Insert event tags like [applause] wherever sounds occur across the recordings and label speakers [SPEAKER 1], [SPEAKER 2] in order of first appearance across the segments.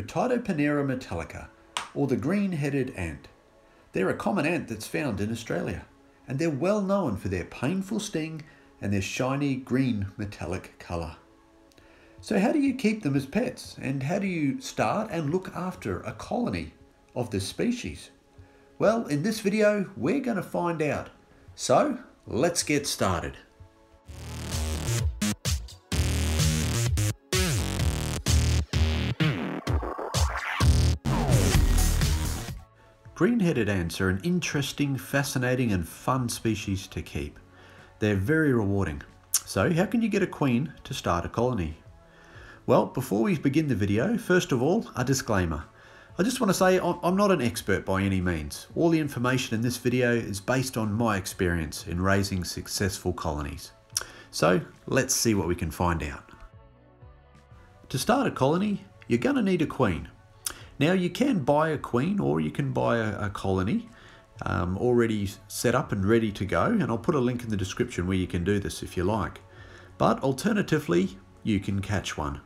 [SPEAKER 1] Rhytidoponera metallica, or the green-headed ant. They're a common ant that's found in Australia, and they're well known for their painful sting and their shiny green metallic colour. So how do you keep them as pets, and how do you start and look after a colony of this species? Well, in this video, we're going to find out. So, let's get started. Green-headed ants are an interesting, fascinating and fun species to keep. They're very rewarding. So how can you get a queen to start a colony? Well, before we begin the video, first of all, a disclaimer. I just want to say I'm not an expert by any means. All the information in this video is based on my experience in raising successful colonies. So let's see what we can find out. To start a colony, you're going to need a queen. Now you can buy a queen or you can buy a, a colony um, already set up and ready to go and I'll put a link in the description where you can do this if you like. But alternatively, you can catch one.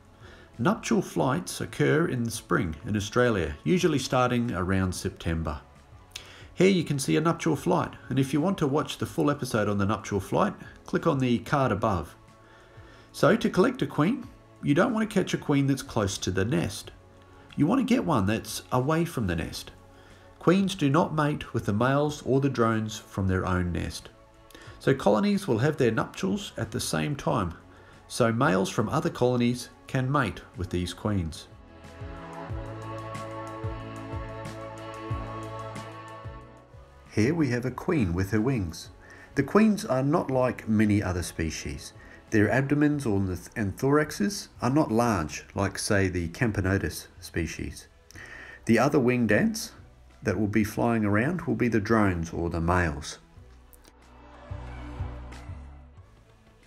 [SPEAKER 1] Nuptial flights occur in the spring in Australia, usually starting around September. Here you can see a nuptial flight, and if you want to watch the full episode on the nuptial flight, click on the card above. So to collect a queen, you don't want to catch a queen that's close to the nest. You want to get one that's away from the nest. Queens do not mate with the males or the drones from their own nest. So colonies will have their nuptials at the same time, so males from other colonies can mate with these queens. Here we have a queen with her wings. The queens are not like many other species. Their abdomens or, and thoraxes are not large like say the Camponotus species. The other winged ants that will be flying around will be the drones or the males.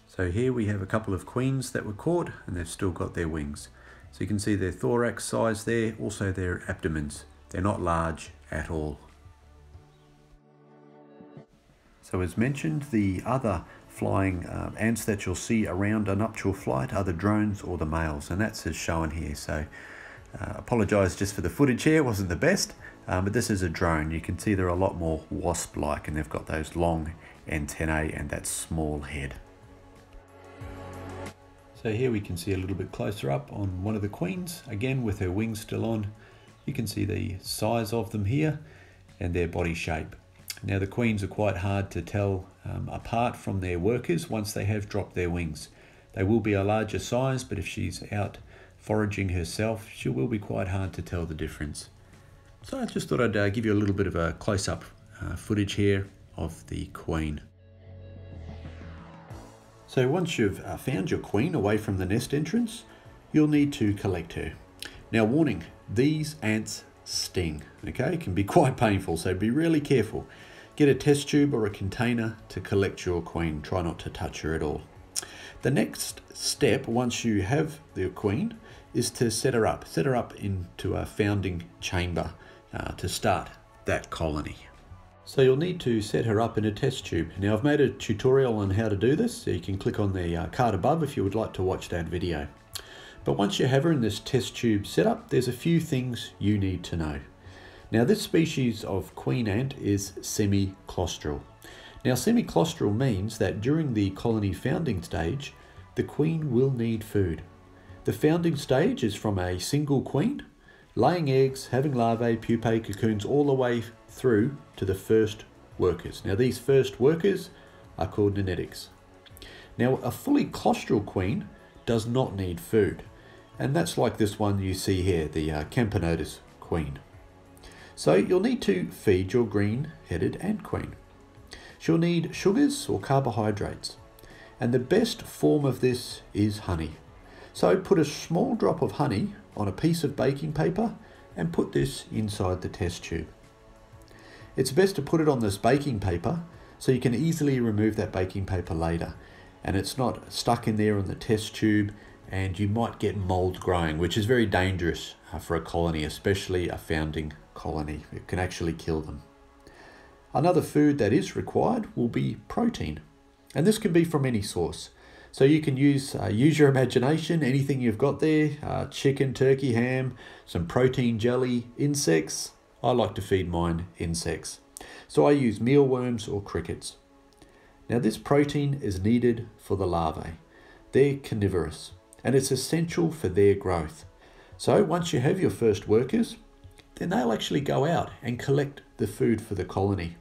[SPEAKER 1] So here we have a couple of queens that were caught and they've still got their wings. So you can see their thorax size there, also their abdomens. They're not large at all. So as mentioned, the other flying uh, ants that you'll see around a nuptial flight are the drones or the males, and that's as shown here. So uh, apologise just for the footage here, it wasn't the best, um, but this is a drone. You can see they're a lot more wasp-like, and they've got those long antennae and that small head. So here we can see a little bit closer up on one of the queens, again with her wings still on. You can see the size of them here and their body shape. Now the queens are quite hard to tell um, apart from their workers once they have dropped their wings. They will be a larger size, but if she's out foraging herself, she will be quite hard to tell the difference. So I just thought I'd uh, give you a little bit of a close-up uh, footage here of the queen. So once you've uh, found your queen away from the nest entrance, you'll need to collect her. Now warning, these ants sting, okay? It can be quite painful, so be really careful. Get a test tube or a container to collect your queen. Try not to touch her at all. The next step, once you have the queen, is to set her up. Set her up into a founding chamber uh, to start that colony. So you'll need to set her up in a test tube. Now I've made a tutorial on how to do this, so you can click on the uh, card above if you would like to watch that video. But once you have her in this test tube setup, there's a few things you need to know. Now this species of queen ant is semi-claustral. Now semi-claustral means that during the colony founding stage, the queen will need food. The founding stage is from a single queen, laying eggs, having larvae, pupae, cocoons, all the way through to the first workers. Now these first workers are called nanitics. Now a fully claustral queen does not need food. And that's like this one you see here, the uh, Camponotus queen. So you'll need to feed your green-headed ant queen. She'll need sugars or carbohydrates. And the best form of this is honey. So put a small drop of honey on a piece of baking paper and put this inside the test tube. It's best to put it on this baking paper so you can easily remove that baking paper later and it's not stuck in there on the test tube and you might get mold growing which is very dangerous uh, for a colony especially a founding colony. It can actually kill them. Another food that is required will be protein, and this can be from any source. So you can use uh, use your imagination, anything you've got there, uh, chicken, turkey, ham, some protein jelly, insects. I like to feed mine insects. So I use mealworms or crickets. Now this protein is needed for the larvae. They're carnivorous and it's essential for their growth. So once you have your first workers, then they'll actually go out and collect the food for the colony.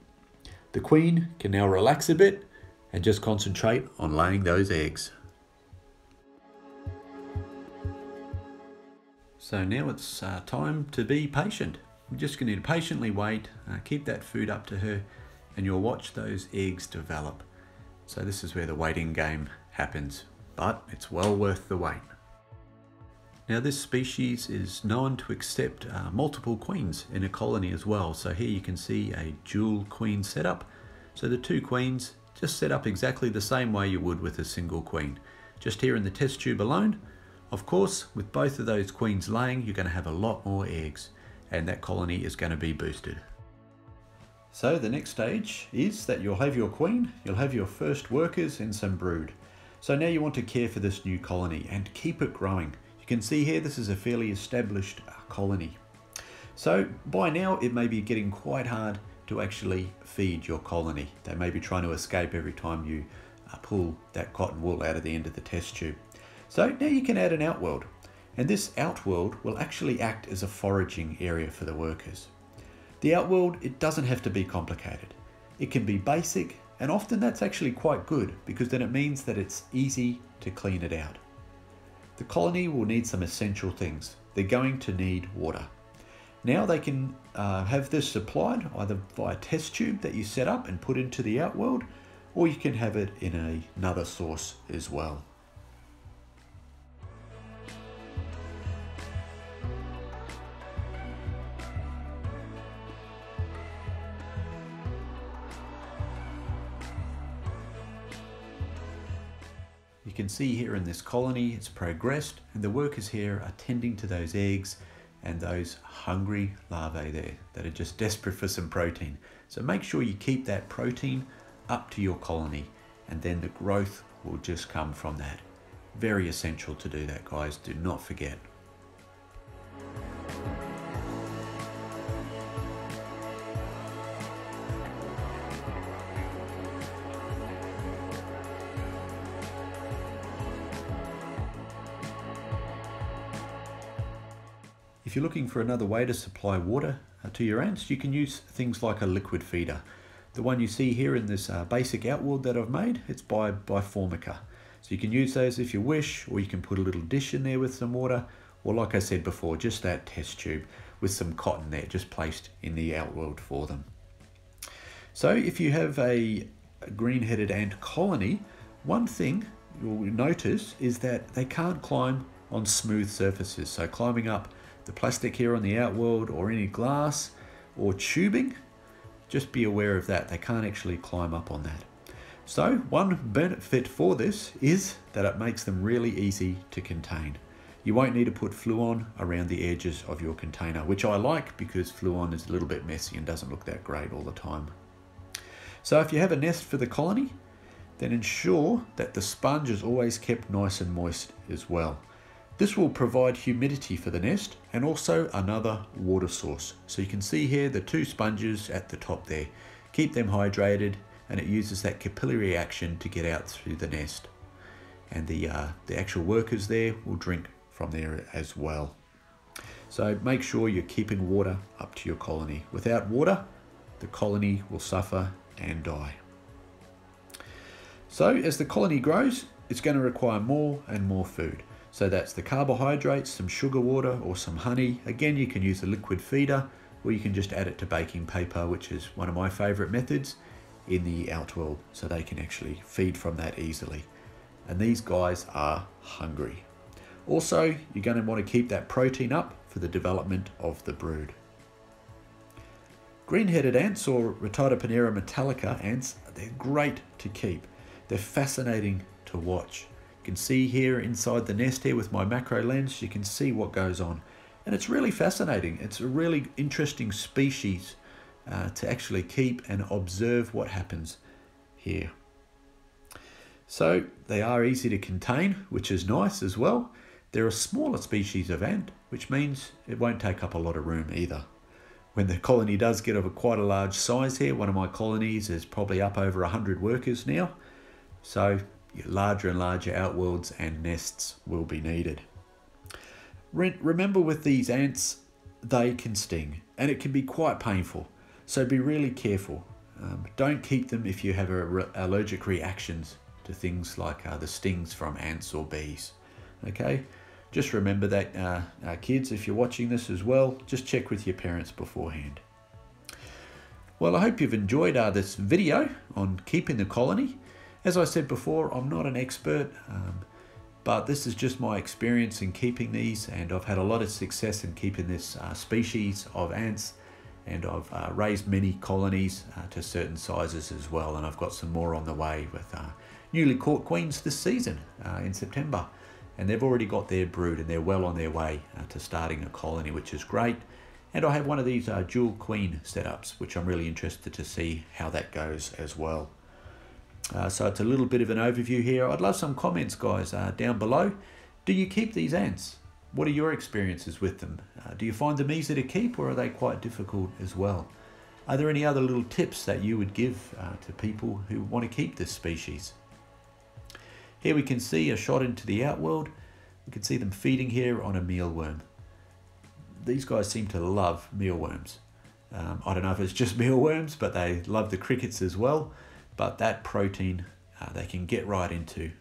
[SPEAKER 1] The queen can now relax a bit and just concentrate on laying those eggs. So now it's uh, time to be patient. We're just going to patiently wait, uh, keep that food up to her, and you'll watch those eggs develop. So this is where the waiting game happens, but it's well worth the wait. Now this species is known to accept uh, multiple queens in a colony as well. So here you can see a dual queen setup. So the two queens just set up exactly the same way you would with a single queen. Just here in the test tube alone, of course, with both of those queens laying, you're going to have a lot more eggs and that colony is going to be boosted. So the next stage is that you'll have your queen, you'll have your first workers and some brood. So now you want to care for this new colony and keep it growing. You can see here this is a fairly established uh, colony. So by now it may be getting quite hard to actually feed your colony. They may be trying to escape every time you uh, pull that cotton wool out of the end of the test tube. So now you can add an outworld. And this outworld will actually act as a foraging area for the workers. The outworld, it doesn't have to be complicated. It can be basic, and often that's actually quite good because then it means that it's easy to clean it out. The colony will need some essential things. They're going to need water. Now they can uh, have this supplied either via test tube that you set up and put into the outworld, or you can have it in a, another source as well. Can see here in this colony it's progressed and the workers here are tending to those eggs and those hungry larvae there that are just desperate for some protein. So make sure you keep that protein up to your colony and then the growth will just come from that. Very essential to do that guys, do not forget. You're looking for another way to supply water uh, to your ants, you can use things like a liquid feeder. The one you see here in this uh, basic outworld that I've made, it's by, by Formica. So you can use those if you wish, or you can put a little dish in there with some water, or like I said before, just that test tube with some cotton there, just placed in the outworld for them. So if you have a green-headed ant colony, one thing you'll notice is that they can't climb on smooth surfaces. So climbing up the plastic here on the outworld or any glass or tubing, just be aware of that. They can't actually climb up on that. So one benefit for this is that it makes them really easy to contain. You won't need to put Fluon around the edges of your container, which I like because Fluon is a little bit messy and doesn't look that great all the time. So if you have a nest for the colony, then ensure that the sponge is always kept nice and moist as well. This will provide humidity for the nest and also another water source. So you can see here the two sponges at the top there. Keep them hydrated and it uses that capillary action to get out through the nest. And the, uh, the actual workers there will drink from there as well. So make sure you're keeping water up to your colony. Without water, the colony will suffer and die. So as the colony grows, it's going to require more and more food. So that's the carbohydrates, some sugar water or some honey. Again, you can use a liquid feeder or you can just add it to baking paper, which is one of my favorite methods in the outworld. So they can actually feed from that easily. And these guys are hungry. Also, you're going to want to keep that protein up for the development of the brood. Green-headed ants or Rhytidoponera metallica ants, they're great to keep. They're fascinating to watch can see here inside the nest here with my macro lens, you can see what goes on. And it's really fascinating. It's a really interesting species uh, to actually keep and observe what happens here. So they are easy to contain, which is nice as well. They're a smaller species of ant, which means it won't take up a lot of room either. When the colony does get of a quite a large size here, one of my colonies is probably up over 100 workers now. So larger and larger outworlds and nests will be needed. Remember with these ants, they can sting and it can be quite painful. So be really careful. Um, don't keep them if you have re allergic reactions to things like uh, the stings from ants or bees. Okay, just remember that, uh, uh, kids, if you're watching this as well, just check with your parents beforehand. Well, I hope you've enjoyed uh, this video on keeping the colony. As I said before, I'm not an expert, um, but this is just my experience in keeping these, and I've had a lot of success in keeping this uh, species of ants and I've uh, raised many colonies uh, to certain sizes as well and I've got some more on the way with uh, newly caught queens this season uh, in September and they've already got their brood and they're well on their way uh, to starting a colony which is great and I have one of these dual queen setups which I'm really interested to see how that goes as well. So it's a little bit of an overview here. I'd love some comments guys down below. Do you keep these ants? What are your experiences with them? Uh, do you find them easy to keep or are they quite difficult as well? Are there any other little tips that you would give uh, to people who want to keep this species? Here we can see a shot into the outworld. We can see them feeding here on a mealworm. These guys seem to love mealworms. Um, I don't know if it's just [laughs] mealworms, but they love the crickets as well. But that protein uh, they can get right into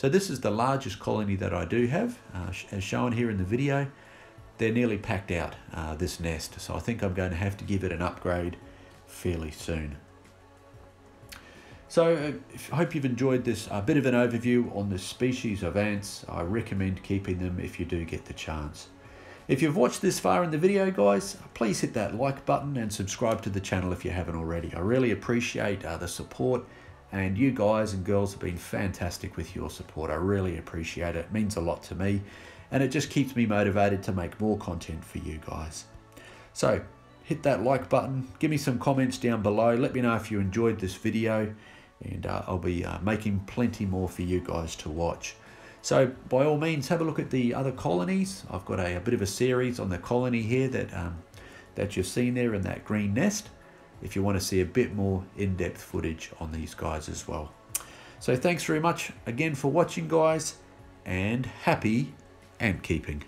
[SPEAKER 1] so this is the largest colony that I do have, uh, as shown here in the video. They're nearly packed out, uh, this nest, so I think I'm going to have to give it an upgrade fairly soon. So uh, I hope you've enjoyed this uh, bit of an overview on the species of ants. I recommend keeping them if you do get the chance. If you've watched this far in the video, guys, please hit that like button and subscribe to the channel if you haven't already. I really appreciate uh, the support and you guys and girls have been fantastic with your support. I really appreciate it. It means a lot to me. And it just keeps me motivated to make more content for you guys. So hit that like button. Give me some comments down below. Let me know if you enjoyed this video. And uh, I'll be uh, making plenty more for you guys to watch. So by all means, have a look at the other colonies. I've got a, a bit of a series on the colony here that, um, that you've seen there in that green nest if you want to see a bit more in-depth footage on these guys as well. So thanks very much again for watching guys and happy ant keeping.